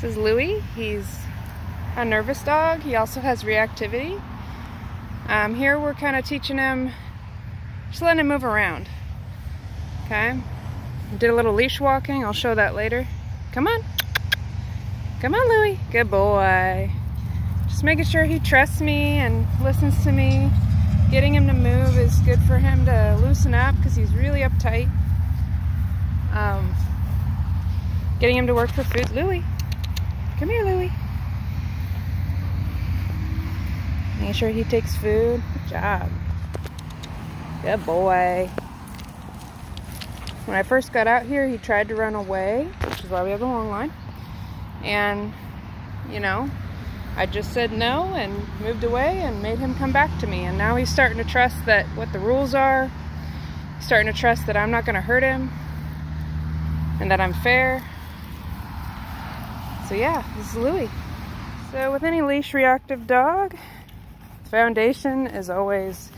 This is Luii. He's a nervous dog. He also has reactivity. Um, here we're kind of teaching him, just letting him move around. Okay? Did a little leash walking. I'll show that later. Come on. Come on, Luii. Good boy. Just making sure he trusts me and listens to me. Getting him to move is good for him to loosen up because he's really uptight. Um, getting him to work for food. Luii. Come here, Luii. Make sure he takes food. Good job. Good boy. When I first got out here, he tried to run away, which is why we have the long line. And, you know, I just said no and moved away and made him come back to me. And now he's starting to trust that what the rules are. Starting to trust that I'm not going to hurt him and that I'm fair so yeah, this is Luii. So with any leash reactive dog, the foundation is always,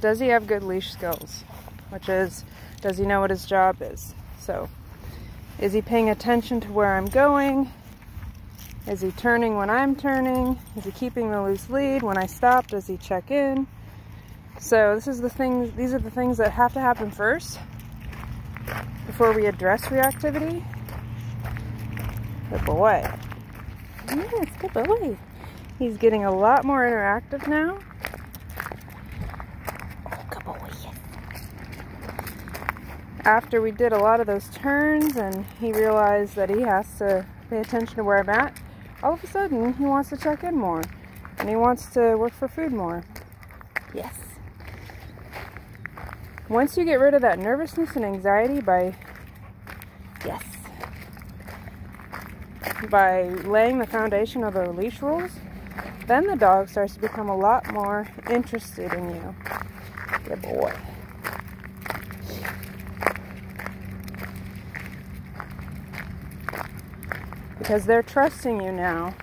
does he have good leash skills? Which is, does he know what his job is? So, is he paying attention to where I'm going? Is he turning when I'm turning? Is he keeping the loose lead? When I stop, does he check in? So this is the things, these are the things that have to happen first before we address reactivity. Good boy. Yes, good boy. He's getting a lot more interactive now. Oh, good boy. After we did a lot of those turns and he realized that he has to pay attention to where I'm at, all of a sudden he wants to check in more and he wants to work for food more. Yes. Once you get rid of that nervousness and anxiety by, yes, by laying the foundation of the leash rules, then the dog starts to become a lot more interested in you. Good boy. Because they're trusting you now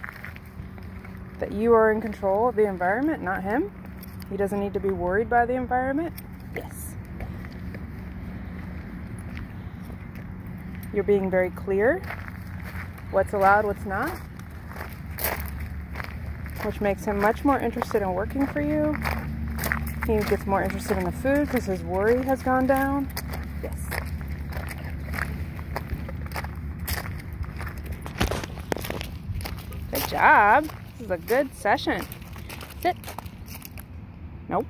that you are in control of the environment, not him. He doesn't need to be worried by the environment. Yes. You're being very clear what's allowed, what's not, which makes him much more interested in working for you. He gets more interested in the food because his worry has gone down. Yes. Good job. This is a good session. Sit. Nope.